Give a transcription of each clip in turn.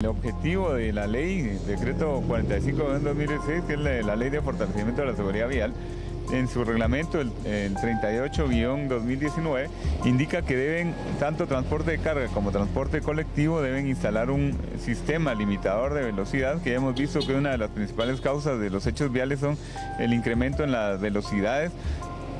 El objetivo de la ley, decreto 45 de 2016, que es la, ley de fortalecimiento de la seguridad vial, en su reglamento, el, el 38-2019, indica que deben, tanto transporte de carga como transporte colectivo, deben instalar un sistema limitador de velocidad, que ya hemos visto que una de las principales causas de los hechos viales son el incremento en las velocidades,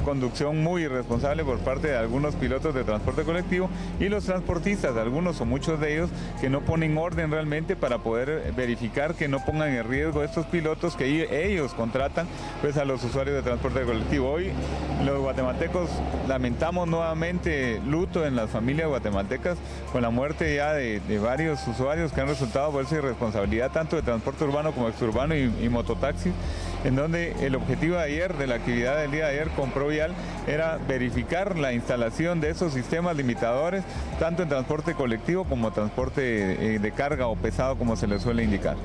conducción muy irresponsable por parte de algunos pilotos de transporte colectivo y los transportistas, algunos o muchos de ellos, que no ponen orden realmente para poder verificar que no pongan en riesgo estos pilotos que ellos contratan pues, a los usuarios de transporte colectivo. Hoy los guatemaltecos lamentamos nuevamente luto en las familias guatemaltecas con la muerte ya de, varios usuarios que han resultado por esa irresponsabilidad tanto de transporte urbano como exurbano y mototaxi, en donde el objetivo de ayer, de la actividad del día de ayer, compró era verificar la instalación de esos sistemas limitadores, tanto en transporte colectivo como transporte eh, de carga o pesado, como se le suele indicar.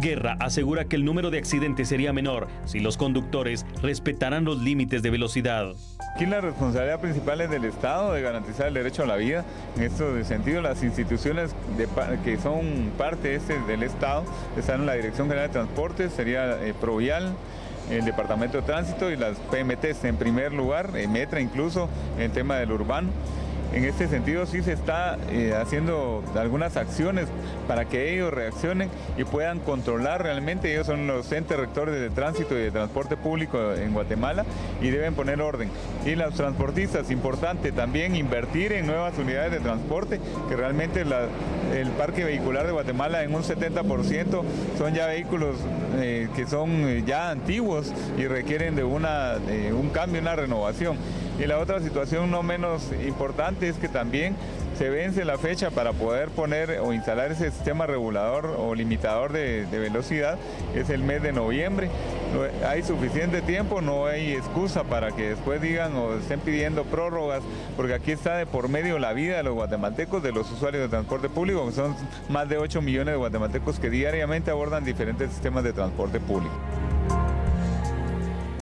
Guerra asegura que el número de accidentes sería menor si los conductores respetaran los límites de velocidad. Aquí la responsabilidad principal es del Estado de garantizar el derecho a la vida. En este sentido, las instituciones que son parte este del Estado están en la Dirección General de Transportes, sería eh, Provial, el Departamento de Tránsito y las PMTs en primer lugar, en Metra incluso, en tema del urbano. En este sentido sí se está eh, haciendo algunas acciones para que ellos reaccionen y puedan controlar realmente. Ellos son los entes rectores de tránsito y de transporte público en Guatemala y deben poner orden. Y los transportistas, importante también invertir en nuevas unidades de transporte, que realmente el parque vehicular de Guatemala en un 70% son ya vehículos eh, que son ya antiguos y requieren de, una, un cambio, una renovación. Y la otra situación no menos importante es que también se vence la fecha para poder poner o instalar ese sistema regulador o limitador de, velocidad, es el mes de noviembre. Hay suficiente tiempo, no hay excusa para que después digan o estén pidiendo prórrogas, porque aquí está de por medio la vida de los guatemaltecos, de los usuarios de transporte público, que son más de 8 millones de guatemaltecos que diariamente abordan diferentes sistemas de transporte público.